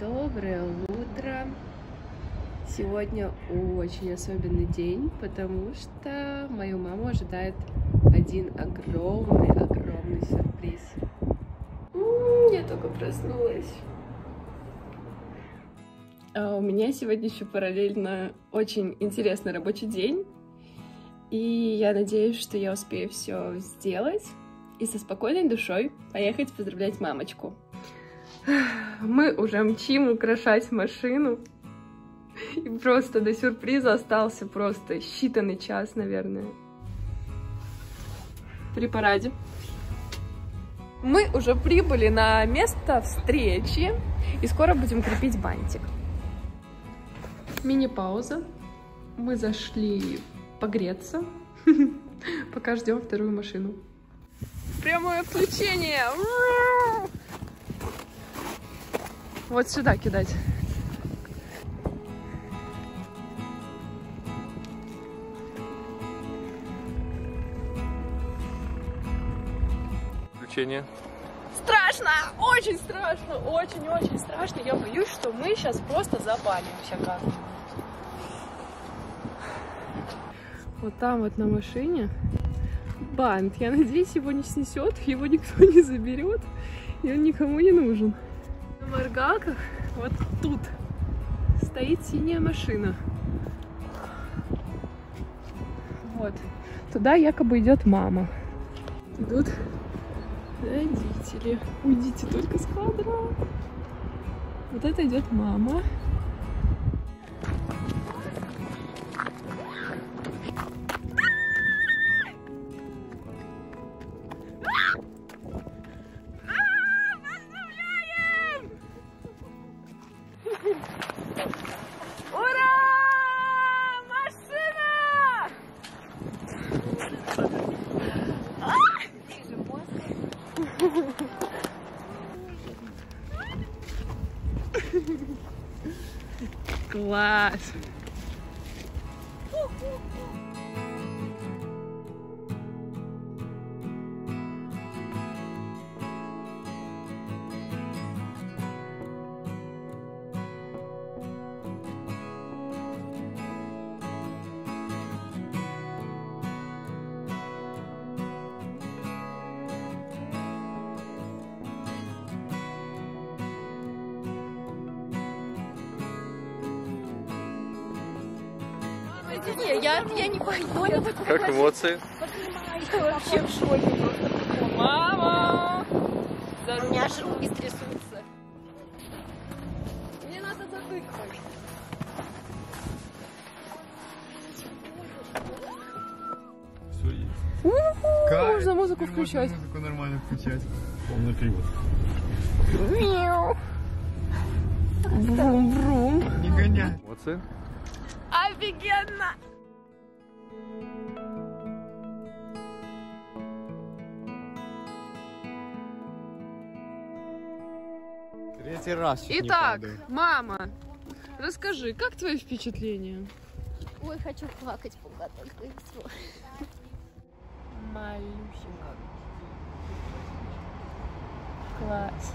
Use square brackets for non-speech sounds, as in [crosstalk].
Доброе утро! Сегодня очень особенный день, потому что мою маму ожидает один огромный-огромный сюрприз. Я только проснулась. А у меня сегодня еще параллельно очень интересный рабочий день, и я надеюсь, что я успею все сделать и со спокойной душой поехать поздравлять мамочку. Мы уже мчим украшать машину. И просто до сюрприза остался просто считанный час, наверное. При параде. Мы уже прибыли на место встречи и скоро будем крепить бантик. Мини-пауза. Мы зашли погреться, [laughs] пока ждем вторую машину. Прямое включение! Вот сюда кидать. Включение. Страшно! Очень страшно! Очень-очень страшно. Я боюсь, что мы сейчас просто запалимся как Вот там вот на машине бант. Я надеюсь, его не снесет, его никто не заберет, и он никому не нужен. На моргалках вот тут стоит синяя машина. Вот. Туда якобы идет мама. Идут родители. Уйдите только с кадра. Вот это идет мама. [laughs] Класс! Не, я, я не поняла. Как эмоции? Вообще в шоке. Мама! У меня аж руки трясутся. Мне надо затыкать. Все есть. У-ху, Можно музыку включать. Музыку нормально включать. Полный привод. Мяу. Брум-брум. Не гоняй. Эмоции? Офигенно! Третий раз Итак, мама, расскажи, как твои впечатления? Ой, хочу плакать, пока так все. Малюсенько. Класс.